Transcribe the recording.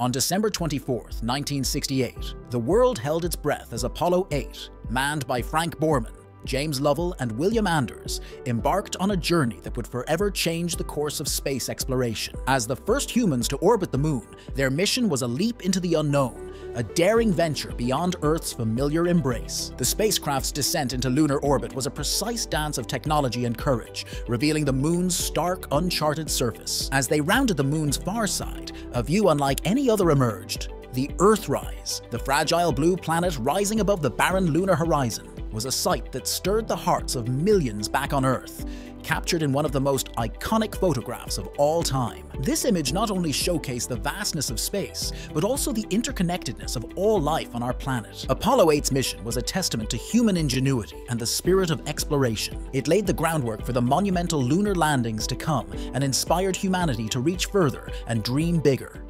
On December 24, 1968, the world held its breath as Apollo 8, manned by Frank Borman, James Lovell, and William Anders, embarked on a journey that would forever change the course of space exploration. As the first humans to orbit the moon, their mission was a leap into the unknown, a daring venture beyond Earth's familiar embrace. The spacecraft's descent into lunar orbit was a precise dance of technology and courage, revealing the moon's stark, uncharted surface. As they rounded the moon's far side, a view unlike any other emerged. The Earthrise, the fragile blue planet rising above the barren lunar horizon, was a sight that stirred the hearts of millions back on Earth captured in one of the most iconic photographs of all time. This image not only showcased the vastness of space, but also the interconnectedness of all life on our planet. Apollo 8's mission was a testament to human ingenuity and the spirit of exploration. It laid the groundwork for the monumental lunar landings to come and inspired humanity to reach further and dream bigger.